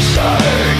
say